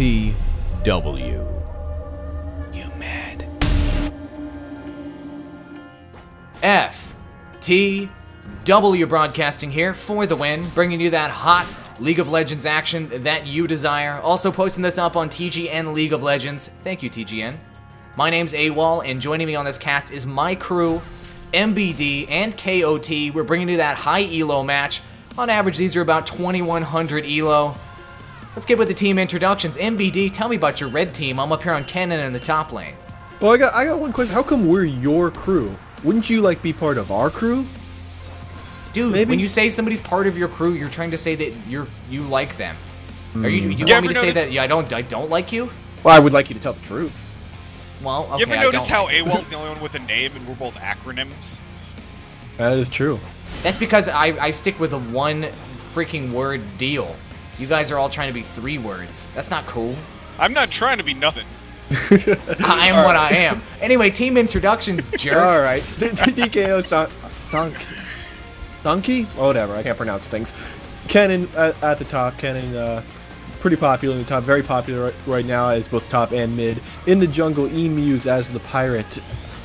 T W. You mad? F T W Broadcasting here for the win, bringing you that hot League of Legends action that you desire. Also posting this up on TGN League of Legends. Thank you, TGN. My name's Awall, and joining me on this cast is my crew, MBD and KOT. We're bringing you that high elo match. On average, these are about 2100 elo. Let's get with the team introductions. MBD, tell me about your red team. I'm up here on Kennen in the top lane. Well, I got I got one question. How come we're your crew? Wouldn't you like be part of our crew? Dude, Maybe- when you say somebody's part of your crew, you're trying to say that you're you like them. Are you? Hmm. Do you You want me to say that? Yeah, I don't. I don't like you. Well, I would like you to tell the truth. Well, okay. you ever I notice don't how like you. Awall's the only one with a name and we're both acronyms? That is true. That's because I I stick with a one freaking word deal. You guys are all trying to be three words. That's not cool. I'm not trying to be nothing. I am what I am. Anyway, team introductions, jerk. All right, D- D- DKO Son- Sunk, Donkey, whatever. I can't pronounce things. Kennen at, at the top. Kennen, uh, pretty popular in the top. Very popular right, right now as both top and mid. In the jungle, Emus as the pirate.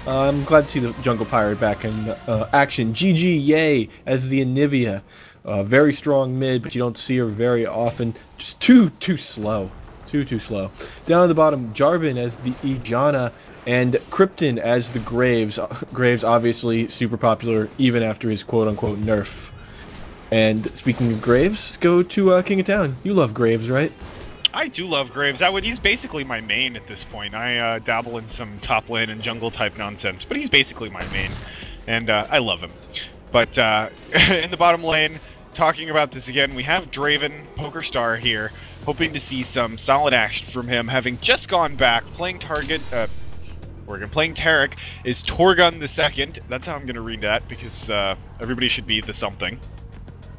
Uh, I'm glad to see the jungle pirate back in uh, action. GG Yay as the Anivia. Uh, very strong mid, but you don't see her very often. Just too too slow. Too too slow. Down at the bottom, Jarvan as the Ijana and Krypton as the Graves. Uh, Graves obviously super popular even after his quote unquote nerf. And speaking of Graves, let's go to uh, King of Town. You love Graves, right? I do love Graves. I would. He's basically my main at this point. I uh, dabble in some top lane and jungle type nonsense, but he's basically my main, and uh, I love him. But uh, in the bottom lane, talking about this again, we have Draven Poker Star here, hoping to see some solid action from him, having just gone back playing target. Uh, Oregon playing Taric is Torgun the second. That's how I'm gonna read that because uh, everybody should be the something.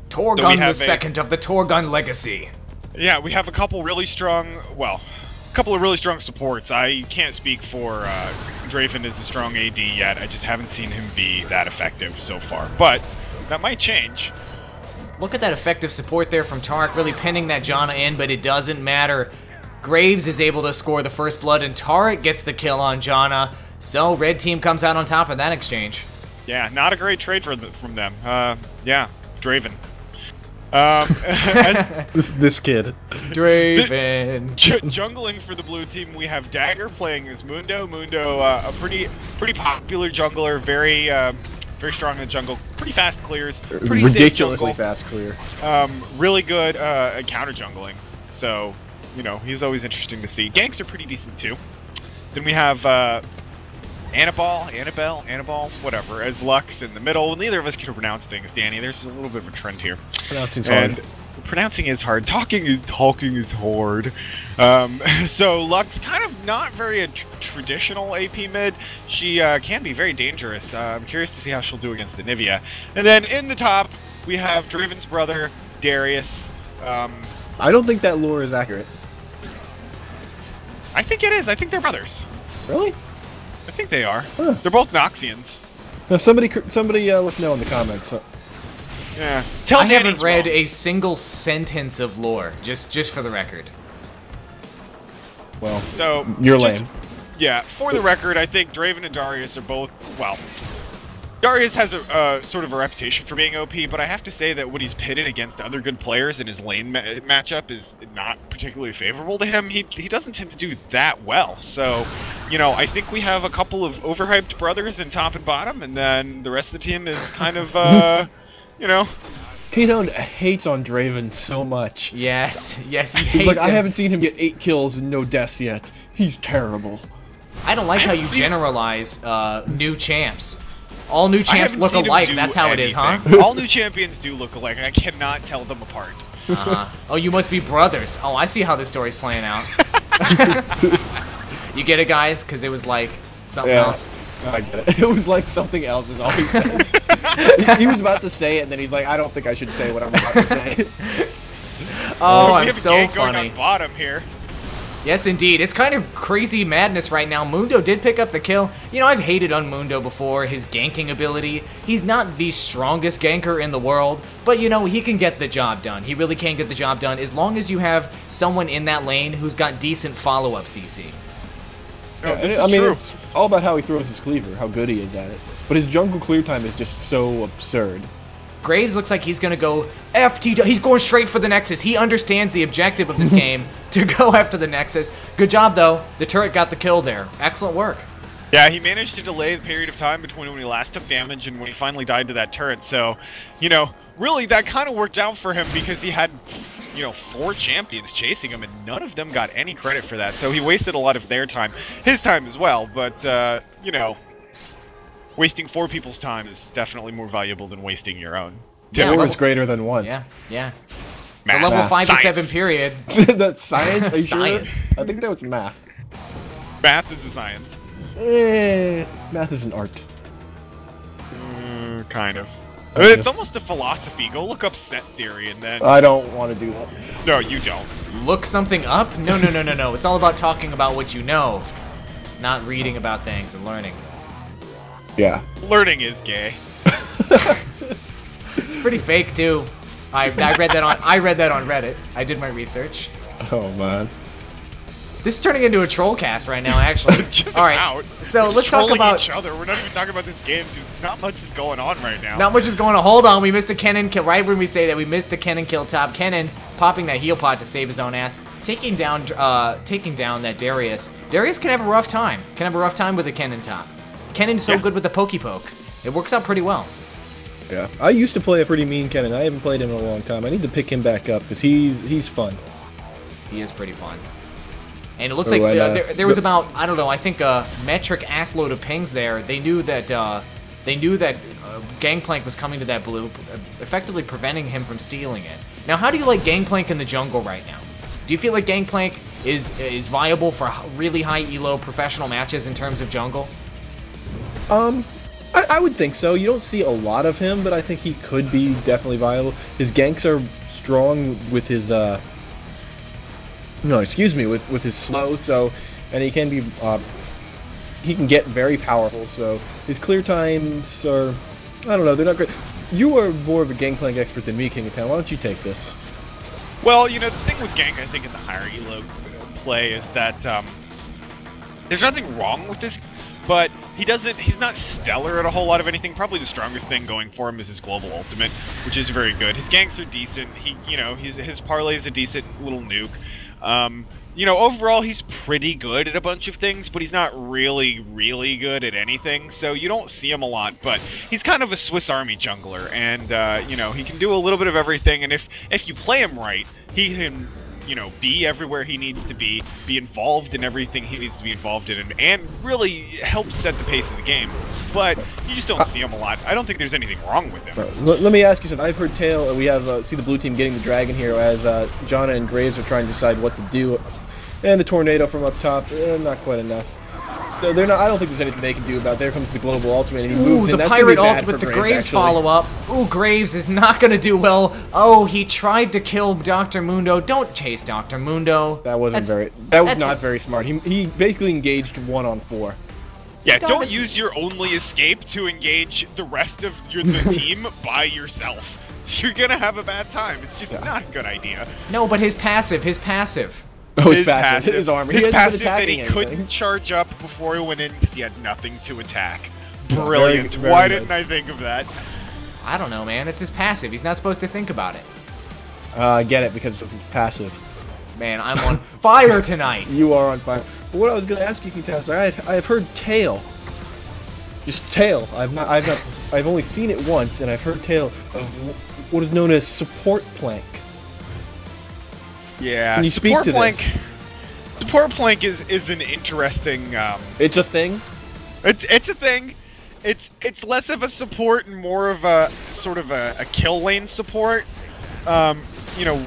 Torgun So the second of the Torgun legacy. Yeah, we have a couple really strong, well, a couple of really strong supports. I can't speak for uh, Draven as a strong AD yet. I just haven't seen him be that effective so far. But that might change. Look at that effective support there from Tark, really pinning that Janna in, but it doesn't matter. Graves is able to score the first blood, and Taric gets the kill on Janna. So red team comes out on top of that exchange. Yeah, not a great trade for the, from them. Uh, yeah, Draven. Um, as, this kid. Draven. J- jungling for the blue team, we have Dagger playing as Mundo. Mundo, uh, a pretty pretty popular jungler, very um, very strong in the jungle, pretty fast clears, pretty Ridiculously jungle. fast clear. Um, really good uh, at counter jungling. So, you know, he's always interesting to see. Ganks are pretty decent too. Then we have uh, Annabelle, Annabelle, Annabelle, whatever, as Lux in the middle. Neither of us can pronounce things, Danny. There's a little bit of a trend here. Pronouncing's hard. Pronouncing is hard. Talking is talking is hard. Um, so Lux, kind of not very a tr- traditional AP mid. She uh, can be very dangerous. Uh, I'm curious to see how she'll do against the Anivia. And then in the top, we have Draven's brother Darius. Um, I don't think that lore is accurate. I think it is. I think they're brothers. Really? I think they are. Huh. They're both Noxians. Now somebody, somebody, uh, let us know in the comments. Yeah. Tell I Danny haven't read wrong. a single sentence of lore, just just for the record. well, So you're just- lame. Yeah, for the record, I think Draven and Darius are both well. Darius has a uh, sort of a reputation for being OP, but I have to say that when he's pitted against other good players and his lane ma- matchup is not particularly favorable to him, he, he doesn't tend to do that well. So, you know, I think we have a couple of overhyped brothers in top and bottom, and then the rest of the team is kind of, uh, you know, K-Town hates on Draven so much. Yes, yes, he He's hates like, I haven't seen him get eight kills and no deaths yet. He's terrible. I don't like I how you generalize uh, new champs. All new champs look alike. That's how it is, huh? All new champions do look alike. I cannot tell them apart. Uh-huh. Oh, you must be brothers. Oh, I see how this story's playing out. you get it, guys? Because it was like something Yeah. else. I get it. It was like something else is all he says. he, he was about to say it, and then he's like, I don't think I should say what I'm about to say. Oh, oh, we I'm so gank going funny. on bottom here. Yes, indeed. It's kind of crazy madness right now. Mundo did pick up the kill. You know, I've hated on Mundo before, his ganking ability. He's not the strongest ganker in the world, but you know, he can get the job done. He really can get the job done as long as you have someone in that lane who's got decent follow-up CC. No, Yeah, this is I mean, true. it's all about how he throws his cleaver, how good he is at it. But his jungle clear time is just so absurd. Graves looks like he's gonna go FT. He's going straight for the Nexus. He understands the objective of this game to go after the Nexus. Good job though. The turret got the kill there. Excellent work. Yeah, he managed to delay the period of time between when he last took damage and when he finally died to that turret. So, you know, really that kind of worked out for him because he had, you know, four champions chasing him and none of them got any credit for that. So he wasted a lot of their time, his time as well. But uh, you know, wasting four people's time is definitely more valuable than wasting your own. Yeah, Four is greater than one. Yeah, yeah. Math. The level Math. five to seven period. That's science? Are you Science. sure? I think that was math. Math is a science. Eh, math is an art. Mm, kind of. Kind It's of. almost a philosophy. Go look up set theory and then. I don't want to do that. no, you don't. Look something up? No, no, no, no, no. It's all about talking about what you know, not reading about things and learning. Yeah. Learning is gay. It's pretty fake too. I, I read that on I read that on Reddit. I did my research. Oh man. This is turning into a troll cast right now, actually. Just all right. about. So We're let's talk about. each other. We're not even talking about this game. Dude. Not much is going on right now. Not much is going on. Hold on, we missed a Kennen kill. Right when we say that, we missed the Kennen kill top. Kennen popping that heal pot to save his own ass, taking down, uh, taking down that Darius. Darius can have a rough time. Can have a rough time with a Kennen top. Kennen's so Yeah. good with the pokey poke. It works out pretty well. Yeah. I used to play a pretty mean Kennen. I haven't played him in a long time. I need to pick him back up because he's he's fun. He is pretty fun. And it looks Oh, like uh, uh, there, there was about I don't know I think a metric assload of pings there. They knew that uh, they knew that uh, Gangplank was coming to that blue, effectively preventing him from stealing it. Now, how do you like Gangplank in the jungle right now? Do you feel like Gangplank is is viable for really high elo professional matches in terms of jungle? Um, I, I would think so. You don't see a lot of him, but I think he could be definitely viable. His ganks are strong with his uh. No, excuse me, with with his slow. So, and he can be uh, he can get very powerful. So his clear times are, I don't know, they're not great. You are more of a gangplank expert than me, King of Town. Why don't you take this? Well, you know, the thing with Gang, I think, in the higher elo play is that um, there's nothing wrong with this, but he doesn't. He's not stellar at a whole lot of anything. Probably the strongest thing going for him is his global ultimate, which is very good. His ganks are decent. He, you know, he's his Parrrley is a decent little nuke. Um, you know, overall he's pretty good at a bunch of things, but he's not really, really good at anything. So you don't see him a lot. But he's kind of a Swiss Army jungler, and uh, you know he can do a little bit of everything. And if if you play him right, he can you know be everywhere he needs to be, be involved in everything he needs to be involved in, and, and really help set the pace of the game. But you just don't see him a lot. I don't think there's anything wrong with him. Uh, Let, me ask you something. I've heard tale. We have uh, see the blue team getting the dragon here as uh, Janna and Graves are trying to decide what to do, and the tornado from up top. Eh, not quite enough. No, they're not. I don't think there's anything they can do about. it. There comes the global ultimate, and he Ooh, moves the in. That's gonna be pirate bad ult with the Graves, Graves follow up. Ooh, Graves is not gonna do well. Oh, he tried to kill Dr. Mundo. Don't chase Dr. Mundo. That wasn't That's- very. That was not very smart. He he basically engaged one on four. Yeah, Dog, don't use your only escape to engage the rest of your the team by yourself. You're gonna have a bad time. It's just not a good idea. No, but his passive, his passive. Oh, his, passive, his armor. his he passive that he anything. couldn't charge up before he went in because he had nothing to attack. Brilliant. very Why good. didn't I think of that? I don't know, man. It's his passive. He's not supposed to think about it. Uh, I get it because it's passive. Man, I'm on fire tonight. You are on fire. But what I was going to ask you, King Towns, I I have heard tail. Just tail. I've not. I've not. I've only seen it once, and I've heard tale of what is known as support plank. Yeah. Can you speak support to plank. this? Support plank is is an interesting. Um, It's a thing. It's it's a thing. It's it's less of a support and more of a sort of a, a kill lane support. Um, you know,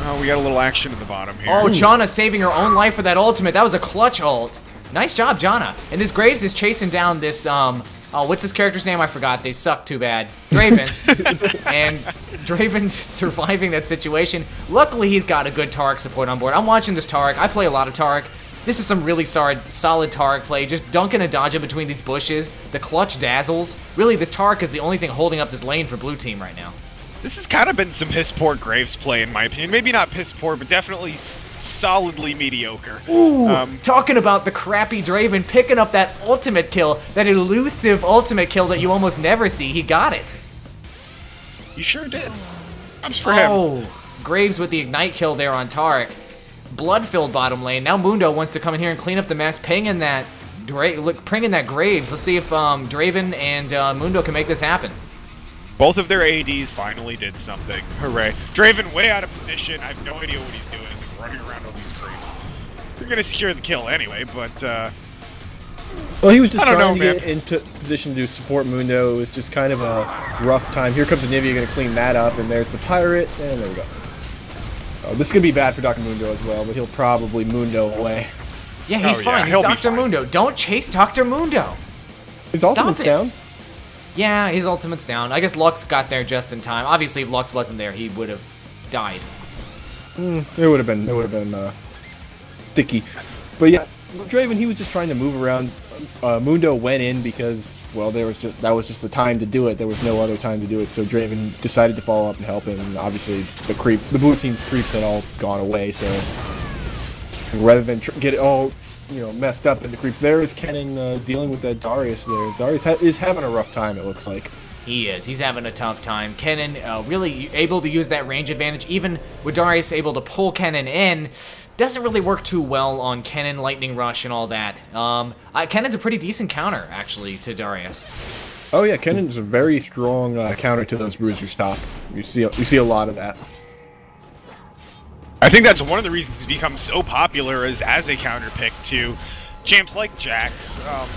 oh, we got a little action at the bottom here. Oh, Janna saving her own life for that ultimate. That was a clutch ult. Nice job, Janna. And this Graves is chasing down this um oh, what's his character's name? I forgot. They suck too bad. Draven. and Draven surviving that situation. Luckily, he's got a good Taric support on board. I'm watching this Taric. I play a lot of Taric. This is some really solid, solid Taric play. Just dunking and dodging between these bushes. The clutch dazzles. Really, this Taric is the only thing holding up this lane for blue team right now. This has kind of been some piss poor Graves play, in my opinion. Maybe not piss poor, but definitely solidly mediocre. Ooh, um, talking about the crappy Draven picking up that ultimate kill, that elusive ultimate kill that you almost never see. He got it. You sure did. I'm for oh, him. Graves with the ignite kill there on Taric. Blood-filled bottom lane. Now Mundo wants to come in here and clean up the mess, pinging that, Dra look, pinging that Graves. Let's see if um, Draven and uh, Mundo can make this happen. Both of their ADs finally did something. Hooray. Draven way out of position. I have no idea what he's doing. He's running around all these creeps. They're going to secure the kill anyway, but... Uh, well, he was just trying know, to man. get into position to support Mundo. It was just kind of a rough time. Here comes Anivia going to clean that up, and there's the Pirate, and there we go. Oh, this is going to be bad for Dr. Mundo as well, but he'll probably Mundo away. Yeah, he's oh, fine. Yeah, he's Dr. Mundo. Don't chase Dr. Mundo. His Stop ultimate's it. down. Yeah, his ultimate's down. I guess Lux got there just in time. Obviously, if Lux wasn't there, he would have died. Mm, it would have been. It would have been uh, sticky. But yeah, Draven, he was just trying to move around. Uh, Mundo went in because, well, there was just that was just the time to do it. There was no other time to do it. So Draven decided to follow up and help him. And obviously, the creep, the blue team creeps had all gone away. So rather than get it all you know messed up in the creeps, there is Kennen uh, dealing with that Darius there. Darius ha is having a rough time. It looks like. He is. He's having a tough time. Kennen uh, really able to use that range advantage. Even with Darius able to pull Kennen in, doesn't really work too well on Kennen, Lightning Rush, and all that. Um, uh, Kennen's a pretty decent counter, actually, to Darius. Oh yeah, Kennen's a very strong uh, counter to those Bruiser Stop. You see, you see a lot of that. I think that's one of the reasons he's become so popular as, as a counter pick to champs like Jax, um,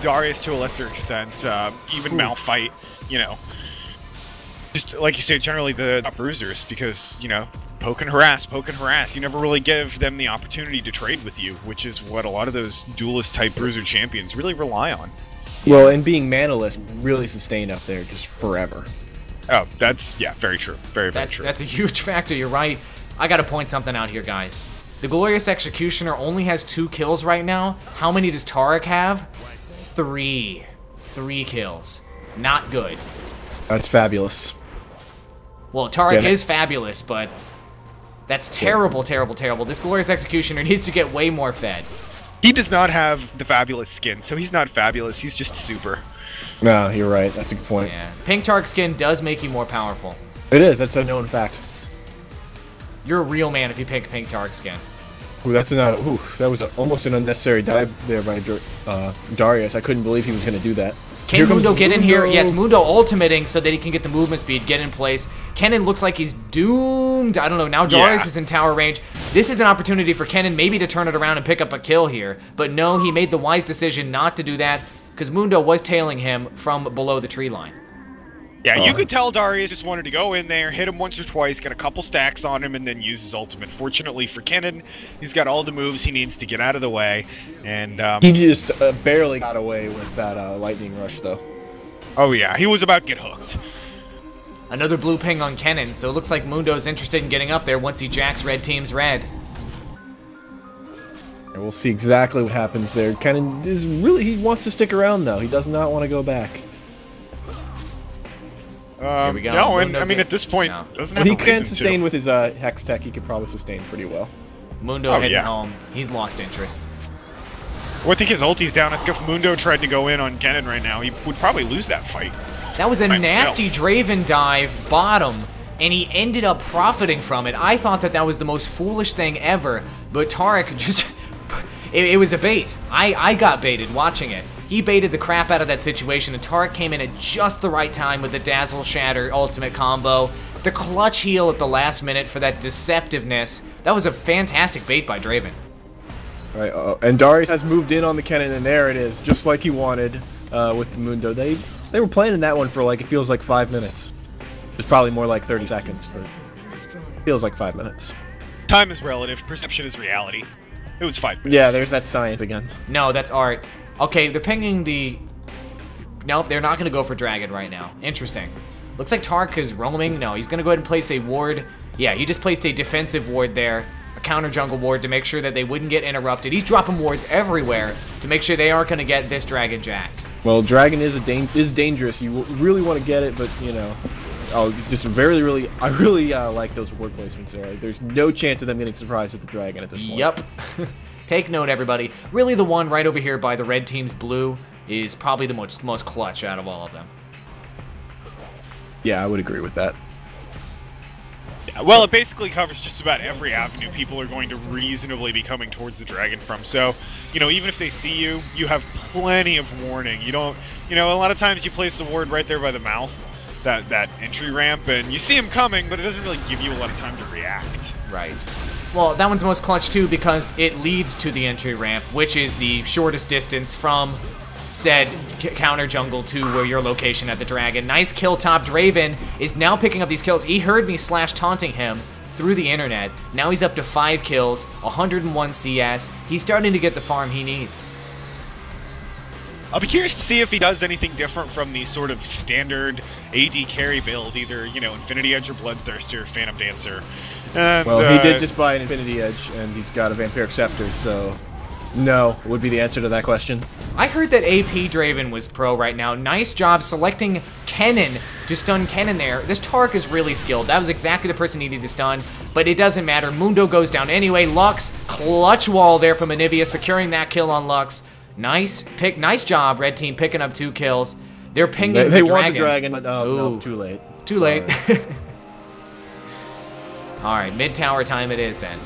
Darius to a lesser extent, uh, even Ooh. Malphite, you know. Just like you say, generally the top bruisers, because, you know, poke and harass, poke and harass. You never really give them the opportunity to trade with you, which is what a lot of those duelist type bruiser champions really rely on. Well, and being manaless really sustained up there just forever. Oh, that's yeah, very true. Very, very that's, true. That's a huge factor. You're right. I gotta point something out here, guys. The Glorious Executioner only has two kills right now. How many does Taric have? Three. Three kills. Not good. That's fabulous. Well, Taric is fabulous, but that's terrible, terrible, terrible. This Glorious Executioner needs to get way more fed. He does not have the fabulous skin, so he's not fabulous. He's just super. No, you're right. That's a good point. Yeah. Pink Taric skin does make you more powerful. It is. That's a known fact. You're a real man if you pick pink Taric skin. Ooh, that's not. Ooh, that was a, almost an unnecessary dive there by uh, Darius. I couldn't believe he was going to do that. Can here Mundo get Mundo. in here? Yes, Mundo ultimating so that he can get the movement speed, get in place. Kennen looks like he's doomed. I don't know. Now Darius yeah. is in tower range. This is an opportunity for Kennen maybe to turn it around and pick up a kill here. But no, he made the wise decision not to do that because Mundo was tailing him from below the tree line. Yeah, you could tell Darius just wanted to go in there, hit him once or twice, get a couple stacks on him, and then use his ultimate. Fortunately for Kennen, he's got all the moves he needs to get out of the way, and um, he just uh, barely got away with that uh, lightning rush, though. Oh yeah, he was about to get hooked. Another blue ping on Kennen, so it looks like Mundo's interested in getting up there once he jacks red team's red. And we'll see exactly what happens there. Kennen is really, he wants to stick around, though. He does not want to go back. Um, Here we go. No, and I mean at this point, no. doesn't he can sustain to. with his uh, hex tech. He could probably sustain pretty well. Mundo oh, heading yeah. home. He's lost interest. Well, I think his ulti's down. I think if Mundo tried to go in on Kennen right now, he would probably lose that fight. That was a nasty. Draven dive bottom, and he ended up profiting from it. I thought that that was the most foolish thing ever, but Taric just... it, it was a bait. I, I got baited watching it. He baited the crap out of that situation, and Taric came in at just the right time with the Dazzle Shatter ultimate combo. The clutch heal at the last minute for that deceptiveness. That was a fantastic bait by Draven. Right, uh, and Darius has moved in on the Kennen, and there it is, just like he wanted uh, with the Mundo. They they were planning that one for like it feels like five minutes. It's probably more like 30 seconds, but it feels like five minutes. Time is relative. Perception is reality. It was five minutes. Yeah, there's that science again. No, that's art. Okay, they're pinging the Nope, they're not going to go for Dragon right now. Interesting. Looks like Tark is roaming. No, he's going to go ahead and place a ward. Yeah, he just placed a defensive ward there, a counter jungle ward to make sure that they wouldn't get interrupted. He's dropping wards everywhere to make sure they aren't going to get this Dragon jacked. Well, Dragon is a is dangerous. You really want to get it, but you know, oh, just very, really, I really uh, like those ward placements there. There's no chance of them getting surprised at the Dragon at this point. Yep. Take note, everybody. Really, the one right over here by the red team's blue is probably the most most clutch out of all of them. Yeah, I would agree with that. Well, it basically covers just about every avenue people are going to reasonably be coming towards the dragon from. So, you know, even if they see you, you have plenty of warning. You don't, you know, a lot of times you place the ward right there by the mouth, that that entry ramp, and you see him coming, but it doesn't really give you a lot of time to react. Right. Well, that one's most clutch too because it leads to the entry ramp, which is the shortest distance from said counter jungle to where your location at the dragon. Nice kill top. Draven is now picking up these kills. He heard me slash taunting him through the internet. Now he's up to 5 kills, 101 CS. He's starting to get the farm he needs. I'll be curious to see if he does anything different from the sort of standard AD carry build, either, you know, Infinity Edge or Bloodthirster, Phantom Dancer. And, well, he uh, did just buy an Infinity Edge, and he's got a Vampiric Scepter, so no would be the answer to that question. I heard that AP Draven was pro right now. Nice job selecting Kennen to stun Kennen there. This Tark is really skilled. That was exactly the person needed to stun, but it doesn't matter. Mundo goes down anyway. Lux, clutch wall there from Anivia, securing that kill on Lux. Nice pick, nice job, red team picking up two kills. They're pinging They, they the want the dragon, but uh, no, no, too late. Too Sorry. late. All right, mid tower time it is then.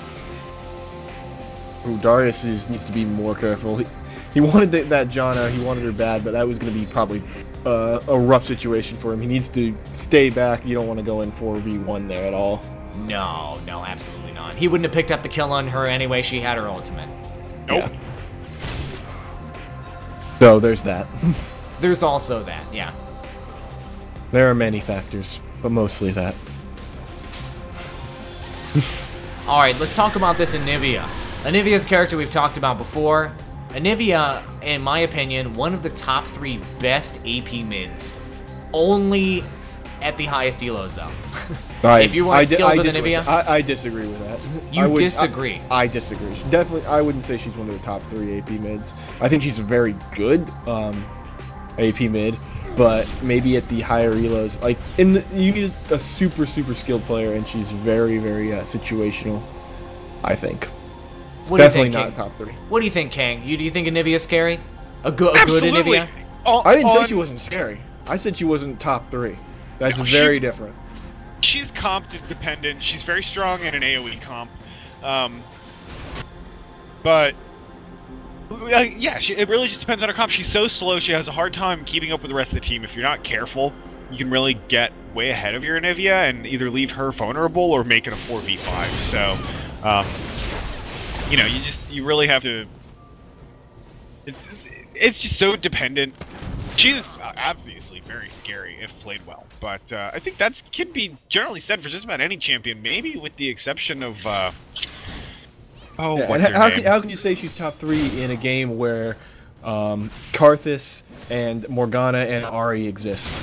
Ooh, Darius is, needs to be more careful. He, he wanted the, that Janna, he wanted her bad, but that was going to be probably uh, a rough situation for him. He needs to stay back. You don't want to go in 4v1 there at all. No, no, absolutely not. He wouldn't have picked up the kill on her anyway. She had her ultimate. Nope. Yeah. So there's that. There's also that, yeah. there are many factors, but mostly that. All right, let's talk about this in Anivia. Anivia's character we've talked about before. Anivia, in my opinion, one of the top three best AP mids. Only at the highest elos, though. I, If you weren't I di- skilled with. Anivia? I, I disagree with that. You I would- I- disagree? I, disagree. Definitely, I wouldn't say she's one of the top three AP mids. I think she's a very good um, AP mid, but maybe at the higher elos, like in the, you need a super super skilled player, and she's very very uh, situational. I think What definitely do you not think, top three. What do you think, Kang? You do you think Anivia's scary? A, go- a good Absolutely. Anivia? On- I didn't say she wasn't scary. I said she wasn't top three. That's No, she- very different. she's comp dependent. She's very strong in an AOE comp. Um, but uh, yeah, she, it really just depends on her comp. She's so slow; she has a hard time keeping up with the rest of the team. If you're not careful, you can really get way ahead of your Anivia and either leave her vulnerable or make it a 4v5. So, um, you know, you just you really have to. It's it's just so dependent. She's obviously very scary if played well, but uh, I think that's can be generally said for just about any champion, maybe with the exception of. Uh, oh, Yeah, what's and her how name? can, how can you say she's top three in a game where um, Karthus and Morgana and Ahri exist?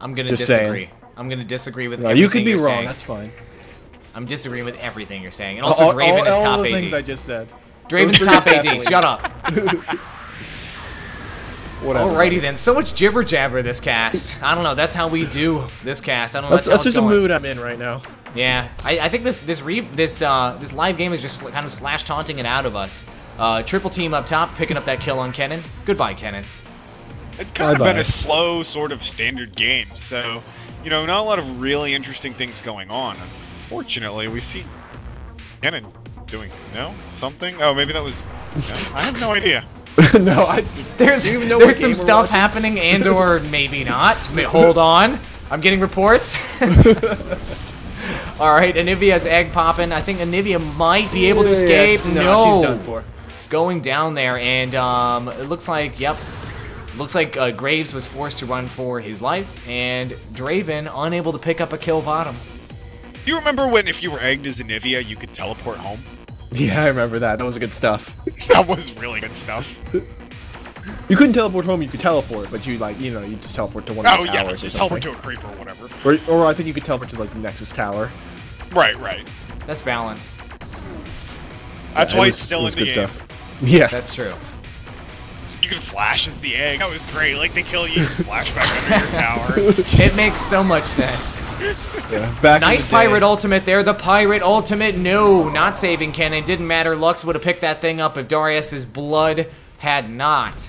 I'm gonna Just saying. disagree. I'm gonna disagree with No, everything you could be wrong. saying. That's fine. I'm disagreeing with everything you're saying. And also, all, Draven all, is all top the AD. things I just said. Draven's top three AD. Shut up. Whatever. Alrighty then. So much jibber jabber this cast. I don't know. That's how we do this cast. I don't know. That's, That's, that's just it's a mood I'm in right now. Yeah, I, I think this this re this uh this live game is just kind of slash taunting it out of us. Uh, triple team up top, picking up that kill on Kennen. Goodbye, Kennen. It's kind of Bye-bye. been a slow sort of standard game, so you know, not a lot of really interesting things going on. Unfortunately, we see Kennen doing no something. Oh, maybe that was. no, I have no idea. no, I. There's you even know there's some stuff watching? happening, and or maybe not. Ma- Hold on, I'm getting reports. All right, Anivia's egg popping. I think Anivia might be able to escape. Yes, no, no, she's done for. going down there, and um, it looks like, yep, looks like uh, Graves was forced to run for his life, and Draven unable to pick up a kill bottom. Do you remember when, if you were egged as Anivia, you could teleport home? Yeah, I remember that. That was good stuff. That was really good stuff. You couldn't teleport home. You could teleport, but you like you know you just teleport to one of Oh the yeah, towers just or teleport something. to a creeper or whatever. Or, or I think you could teleport to like the Nexus Tower. Right, right. That's balanced. That's Yeah, why it's still it in was the good game. stuff. Yeah. That's true. You can flash as the egg. That was great. Like they kill you, you just flash back under your tower. It makes so much sense. yeah. Back Nice the day- pirate ultimate there. The pirate ultimate. No, not saving Kennen. Didn't matter. Lux would have picked that thing up if Darius's blood had not.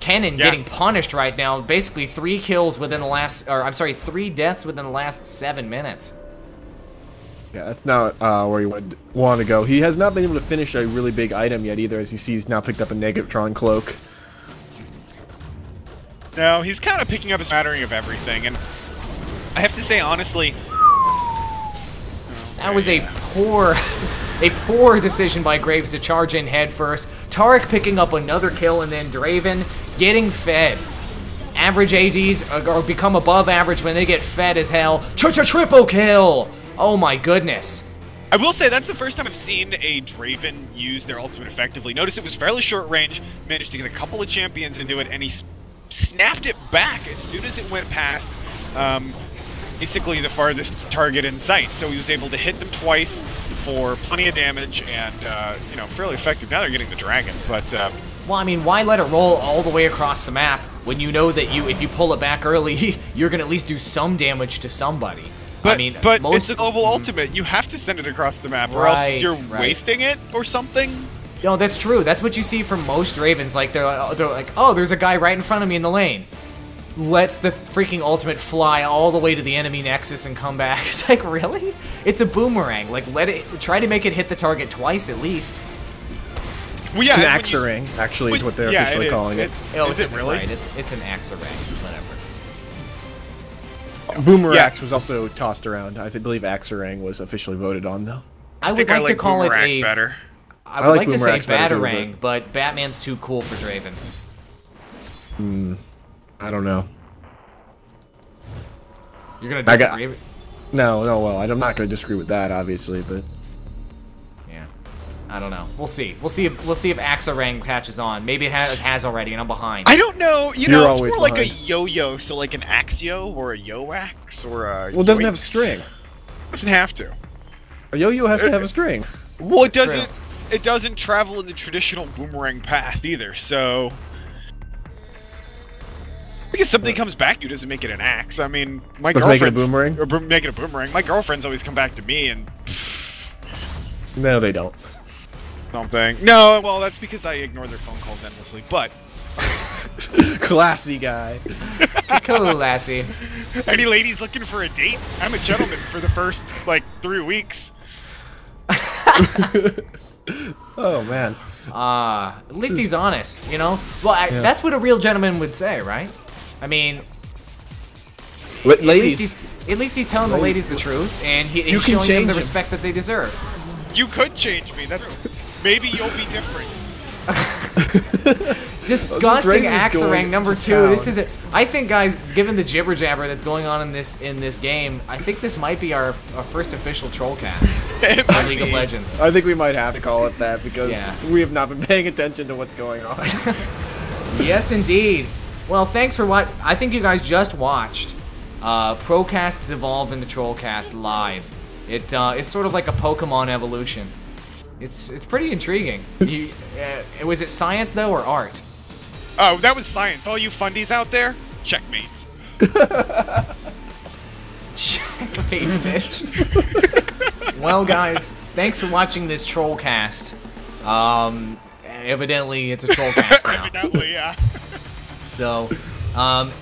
Kennen Yeah. getting punished right now. Basically three kills within the last, or I'm sorry, three deaths within the last seven minutes. Yeah, that's not uh, where you would want to go. He has not been able to finish a really big item yet either, as you see he's now picked up a Negatron cloak. no, he's kind of picking up a smattering of everything, and I have to say honestly, That was a poor, a poor decision by Graves to charge in head first. Taric picking up another kill, and then Draven getting fed. Average ADs are, are become above average when they get fed as hell. Ch ch triple kill! Oh my goodness. I will say that's the first time I've seen a Draven use their ultimate effectively. Notice it was fairly short range, managed to get a couple of champions into it, and he snapped it back as soon as it went past um, basically the farthest target in sight. So he was able to hit them twice for plenty of damage and, uh, you know, fairly effective. Now they're getting the dragon, but uh, Well, I mean, why let it roll all the way across the map when you know that you, if you pull it back early, you're gonna at least do some damage to somebody. But, I mean, but most it's a global hmm. ultimate. You have to send it across the map, or else you're right. wasting it or something. No, that's true. That's what you see from most Dravens. Like they're uh, they're like, oh, there's a guy right in front of me in the lane. Lets the freaking ultimate fly all the way to the enemy nexus and come back. It's like really? It's a boomerang. Like let it try to make it hit the target twice at least. Well, yeah, It's an and when you- Axarang, actually, is what they're yeah, officially it is. calling it. Oh, Is it's it a, really? right. It's it's an Axarang, whatever. Boomerax was also tossed around. I believe Axarang was officially voted on, though. I I would think like, I like to call it Boomerang's a. better. I would I like like, to say Boomerang's better too, Batarang, but Batman's too cool for Draven. Hmm. I don't know. You're gonna I got- disagree? No, no, well, I'm not going to disagree with that, obviously, but Yeah. I don't know. We'll see. We'll see if we'll see if Axarang catches on. Maybe it has, has already, and I'm behind. I don't know. You You're know, it's always more like a yo-yo, so like an Axio or a Yoax or a. well, it doesn't have a Yoix. string. Doesn't have to. A yo-yo has to have a string. Well, it doesn't. It doesn't travel in the traditional boomerang path either. So. Because something comes back you doesn't make it an axe. I mean, my Doesn't make it a boomerang? Or bo- make it a boomerang. My girlfriends always come back to me and No, they don't. Something. No, well, that's because I ignore their phone calls endlessly. But Classy guy. Cool, lassie. any ladies looking for a date, I'm a gentleman for the first like three weeks. Oh man. Uh, at least he's honest, you know? Well, I, Yeah. that's what a real gentleman would say, right? I mean, La- at least ladies, he's, at least he's telling the ladies the truth, and he, he's showing them change the him. respect that they deserve. You could change me. That's maybe you'll be different. Disgusting Draven is going Axarang number to two. This is it. I think, guys, given the jibber jabber that's going on in this in this game, I think this might be our, our first official troll cast It for might League of. Legends. I think we might have to call it that because Yeah. we have not been paying attention to what's going on. Yes, indeed. Well, thanks for what I think you guys just watched. Uh, Procasts evolve into Trollcast live. It uh, it's sort of like a Pokemon evolution. It's it's pretty intriguing. You, uh, was it science though or art? Oh, that was science. All you fundies out there, checkmate. Checkmate, bitch. well, guys, thanks for watching this Trollcast. Um, evidently it's a Trollcast now. Evidently, yeah. So, um,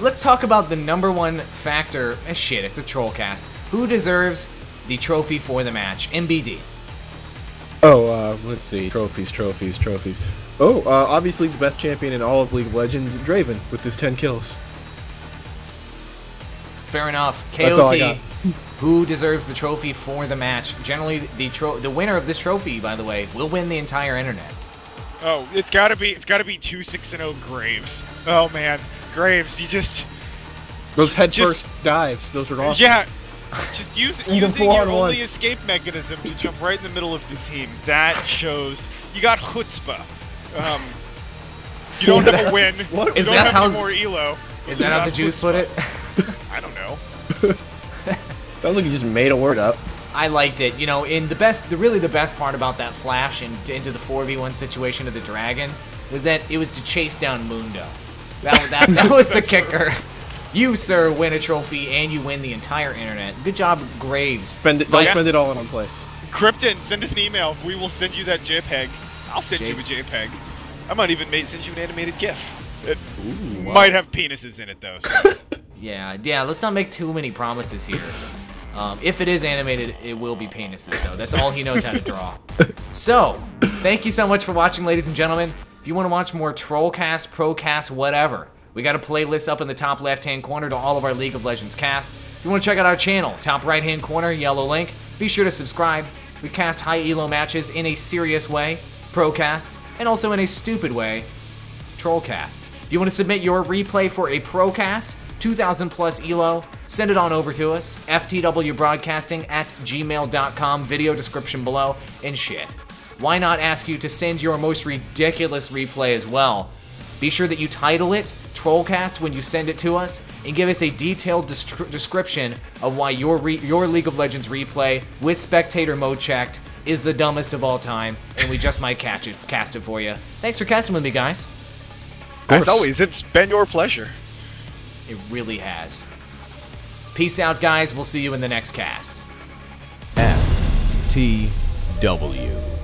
let's talk about the number one factor. Eh, shit, it's a troll cast. Who deserves the trophy for the match? MBD. Oh, uh, let's see. Trophies, trophies, trophies. Oh, uh, obviously the best champion in all of League of Legends, Draven, with his 10 kills. Fair enough. That's all I got. KOT. Who deserves the trophy for the match? Generally, the tro- the winner of this trophy, by the way, will win the entire internet. Oh, it's gotta be. It's gotta be two six and zero Graves. Oh man, Graves, you just Those head Just- first dives, those are awesome. yeah. Just use, using your on one. only escape mechanism to jump right in the middle of the team. That shows you got chutzpah. Um, You don't Is have that- a win. what- You is don't that have how- more elo. Is that how the Jews put it? I don't know. Sounds like you just made a word up. I liked it. You know, in the best, the really the best part about that flash and into the 4v1 situation of the dragon was that it was to chase down Mundo. That, that, that was the kicker. You, sir, win a trophy and you win the entire internet. Good job, Graves. Spend it. Don't Yeah. spend it all in one place. Krypton, send us an email. We will send you that JPEG. I'll send J- you a JPEG. I might even send you an animated GIF. It wow. might have penises in it though. so- Yeah, yeah. Let's not make too many promises here. Um, if it is animated, it will be penises, though. That's all he knows how to draw. So, thank you so much for watching, ladies and gentlemen. If you want to watch more Trollcast, Procast, whatever, we got a playlist up in the top left-hand corner to all of our League of Legends cast. If you want to check out our channel, top right-hand corner, yellow link, be sure to subscribe. We cast high elo matches in a serious way, Procasts, and also in a stupid way, Trollcasts. If you want to submit your replay for a Procast, 2000 plus ELO, send it on over to us. FTWBroadcasting at gmail.com, video description below, and shit. Why not ask you to send your most ridiculous replay as well? Be sure that you title it Trollcast when you send it to us, and give us a detailed destri- description of why your re- your League of Legends replay with spectator mode checked is the dumbest of all time, and we just might catch it, cast it for you. Thanks for casting with me, guys. As always, it's been your pleasure. It really has. Peace out, guys. We'll see you in the next cast. F T W.